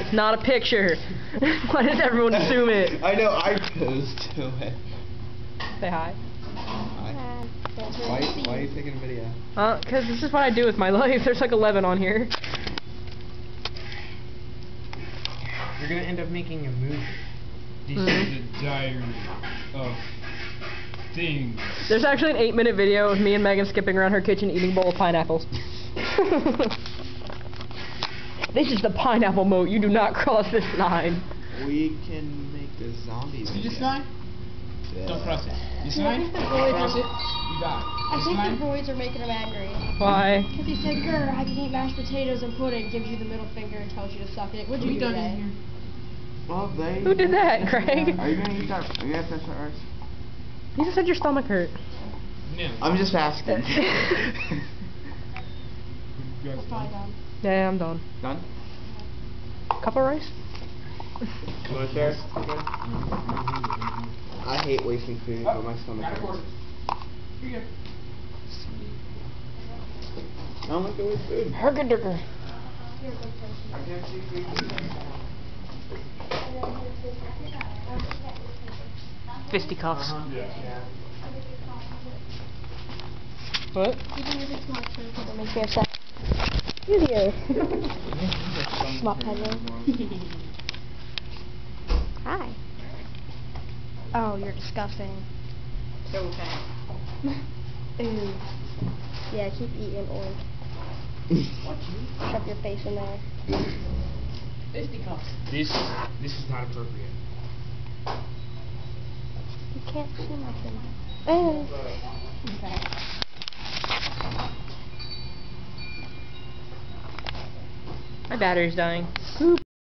It's not a picture. Why does everyone assume it? I know, I posed to it. Say hi. Hi. Why, why are you taking a video? Uh, cause this is what I do with my life. There's like 11 on here. You're gonna end up making a movie. This Mhm. is the diary of things. There's actually an 8 minute video of me and Megan skipping around her kitchen eating a bowl of pineapples. This is the pineapple moat. You do not cross this line. We can make a zombie See video. this line? Yeah. Don't cross it. This Yeah, I line? think the boys Cross it. You die. I This think line? the boys are making him angry. Why? Because he said, Grr, I can eat mashed potatoes and pudding, gives you the middle finger and tells you to suck it. What'd you We do today? in here. Well, they. Who did that, Craig? Are you gonna eat that? Are you gonna finish that rice? You just said your stomach hurt. No. I'm just asking. You guys probably done? done. Yeah, I'm done. Done? Cup of rice? You wanna share? I hate wasting food, but my stomach Got a quarter. hurts. Here you go. I don't like to waste food. Hergadurger. I can't see food. Fisticuffs. Uh-huh. Yeah. What? You can use it too much food because it makes me upset. Video. Smart peddler. Hi. Oh, you're disgusting. So fat. Ooh. Yeah, keep eating orange. Shove your face in there. This this is not appropriate. You can't see nothing. Oh. My battery's dying.